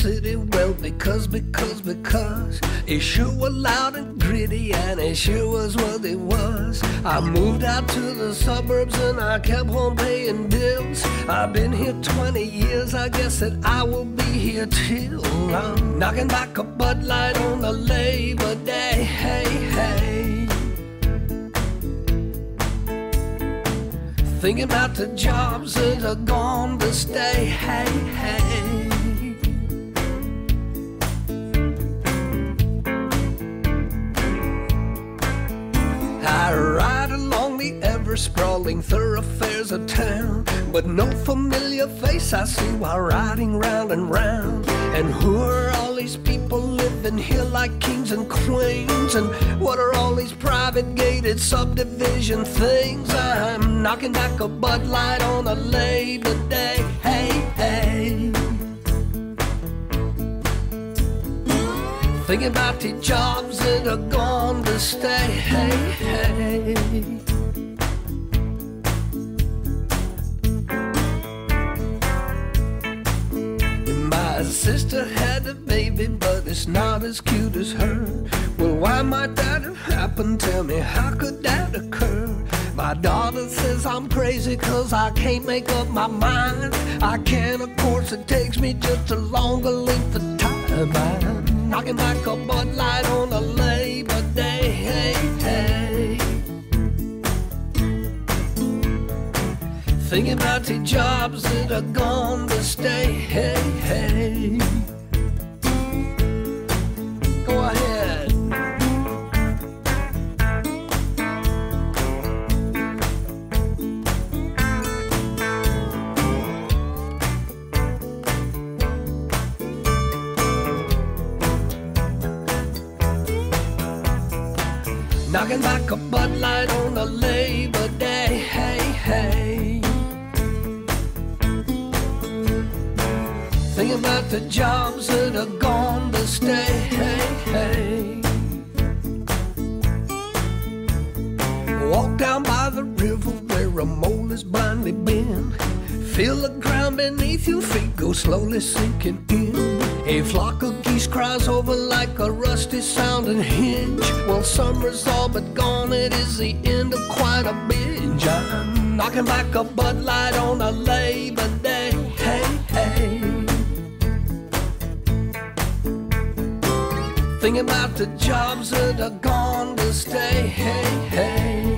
city? Well, because, because, because it sure was loud and gritty, and it sure was what it was. I moved out to the suburbs and I kept on paying bills. I've been here 20 years, I guess that I will be here till I'm knocking back a Bud Light on a Labor Day. Hey, hey. Thinking about the jobs that are gone to stay. Hey, hey. I ride along the ever sprawling thoroughfares of town, but no familiar face I see while riding round and round. And who are all these people living here like kings and queens? And what are all these private gated subdivision things? I'm knocking back a Bud Light on a Labor Thinking about the jobs that are gone to stay. Hey, hey. My sister had a baby, but it's not as cute as her. Well, why might that have happened? Tell me, how could that occur? My daughter says I'm crazy cause I can't make up my mind. I can, of course, it takes me just a longer length of time. I'm knocking back a Bud Light on a Labor Day. Hey, hey. Thinking about the jobs that are gone to stay. Hey, hey. Knocking back a Bud Light on a Labor Day. Hey, hey. Thinking about the jobs that are gone to stay. Hey, hey. Walk down by the river where a mole is blindly bent. Feel the ground beneath your feet go slowly sinking in. A flock of geese cries over like a rusty sounding hinge. Well, summer's all but gone, it is the end of quite a binge. I'm knocking back a Bud Light on a Labor Day. Hey, hey. Thinking about the jobs that are gone to stay. Hey, hey.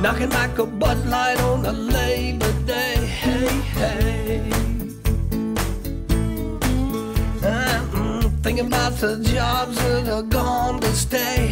Knocking back a Bud Light on a Labor Day. Hey, hey. Uh, mm, I'm thinking about the jobs that are gone to stay.